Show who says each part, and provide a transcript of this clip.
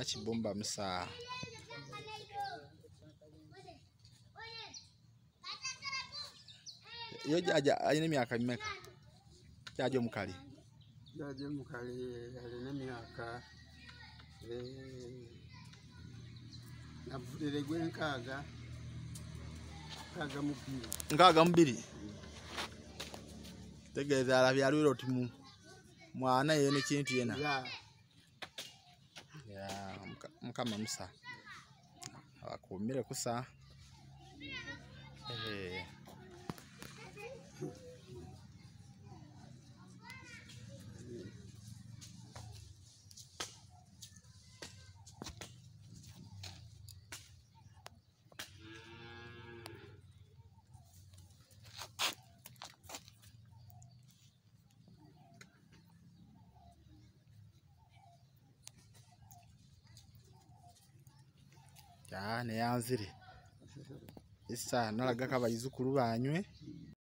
Speaker 1: achi bomba msa. Yo
Speaker 2: jaja ayine miaka mmeka. Jaja mukali.
Speaker 3: Jaja mukali ayine miaka. Eh. Nabudere gwenkaga. Kaga mubiri.
Speaker 4: Nkaga mubiri. Tegeza ala byaluro timu. Mwana yene kintu yena.
Speaker 1: Yeah. ya musa wakuumire kusa
Speaker 4: ya ah,
Speaker 2: neyanzire isa nalagako abaizukulu banywe